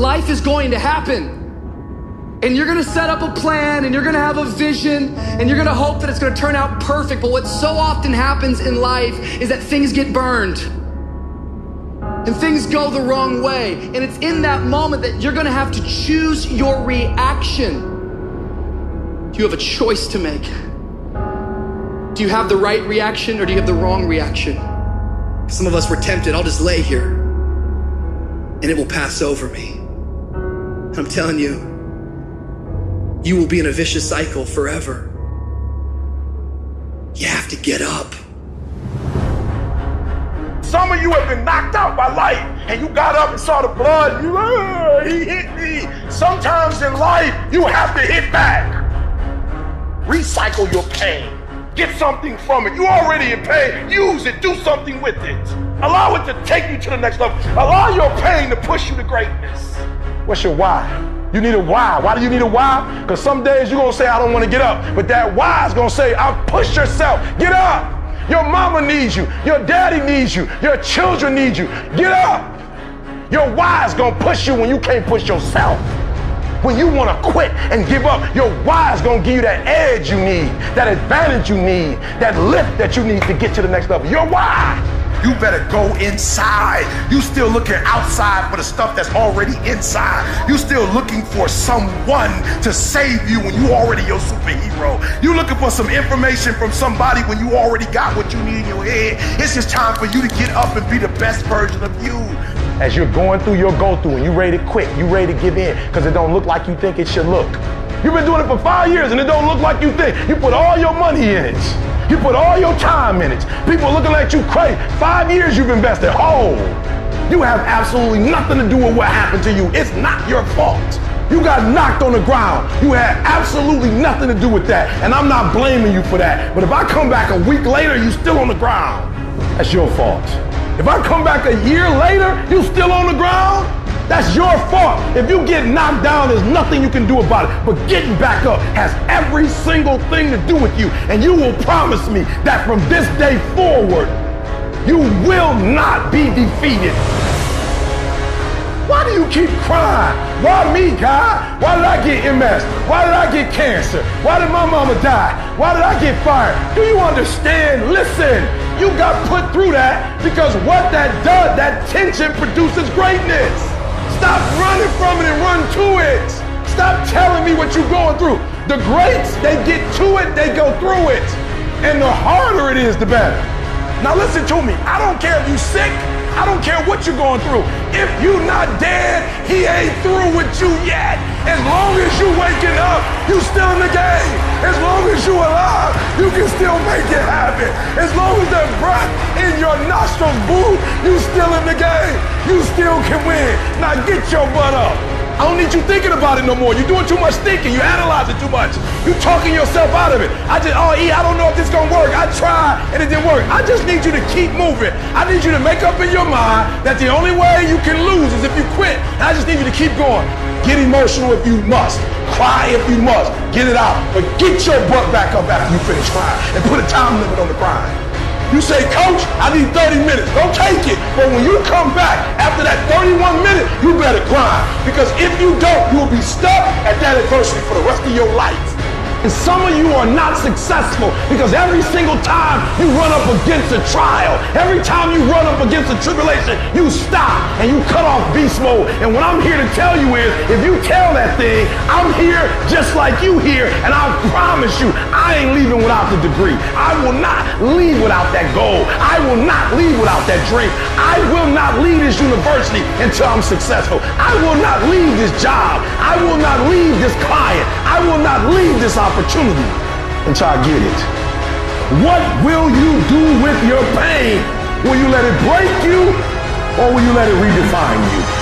life is going to happen. And you're gonna set up a plan and you're gonna have a vision and you're gonna hope that it's gonna turn out perfect. But what so often happens in life is that things get burned and things go the wrong way. And it's in that moment that you're gonna have to choose your reaction. You have a choice to make. Do you have the right reaction or do you have the wrong reaction? Some of us were tempted, I'll just lay here and it will pass over me. I'm telling you, you will be in a vicious cycle forever. You have to get up. Some of you have been knocked out by life and you got up and saw the blood. You, he hit me. Sometimes in life, you have to hit back. Recycle your pain. Get something from it. You already in pain. Use it. Do something with it. Allow it to take you to the next level. Allow your pain to push you to greatness. What's your why? You need a why. Why do you need a why? Because some days you're going to say, I don't want to get up. But that why is going to say, I'll push yourself. Get up. Your mama needs you. Your daddy needs you. Your children need you. Get up. Your why is going to push you when you can't push yourself. When you want to quit and give up, your why is going to give you that edge you need, that advantage you need, that lift that you need to get to the next level. Your why you better go inside. You still looking outside for the stuff that's already inside. You still looking for someone to save you when you already your superhero. You looking for some information from somebody when you already got what you need in your head. It's just time for you to get up and be the best version of you. As you're going through your go through and you ready to quit, you ready to give in because it don't look like you think it should look. You've been doing it for five years and it don't look like you think. You put all your money in it. You put all your time in it. People looking at you crazy. Five years you've invested. Oh, you have absolutely nothing to do with what happened to you. It's not your fault. You got knocked on the ground. You had absolutely nothing to do with that. And I'm not blaming you for that. But if I come back a week later, you still on the ground. That's your fault. If I come back a year later, you still on the ground, that's your fault. If you get knocked down, there's nothing you can do about it. But getting back up has every single thing to do with you. And you will promise me that from this day forward, you will not be defeated. Why do you keep crying? Why me, God? Why did I get MS? Why did I get cancer? Why did my mama die? Why did I get fired? Do you understand? Listen, you got put through that because what that does, that tension produces greatness. Me what you're going through. The greats, they get to it, they go through it. And the harder it is, the better. Now listen to me. I don't care if you're sick. I don't care what you're going through. If you're not dead, he ain't through with you yet. As long as you waking up, you still in the game. As long as you alive, you can still make it happen. As long as that breath in your nostrils move, you still in the game. You still can win. Now get your butt up. I don't need you thinking about it no more. You're doing too much thinking. You're analyzing too much. You're talking yourself out of it. I just, oh, E, I don't know if this to work. I tried and it didn't work. I just need you to keep moving. I need you to make up in your mind that the only way you can lose is if you quit. And I just need you to keep going. Get emotional if you must. Cry if you must. Get it out. But get your butt back up after you finish crying and put a time limit on the grind. You say, coach, I need 30 minutes. Don't take it. But when you come back after that 31 minute, you better grind. Because if you don't, you'll be stuck at that adversity for the rest of your life. And some of you are not successful because every single time you run up against a trial, every time you run up against a tribulation, you stop and you cut off beast mode. And what I'm here to tell you is, if you tell that thing, I'm here just like you here, and I promise you, I ain't leaving without the degree. I will not leave without that goal. I will not leave without that dream. I will not leave this university until I'm successful. I will not leave this job. I will not leave this client. I will not leave this opportunity until I get it. What will you do with your pain? Will you let it break you or will you let it redefine you?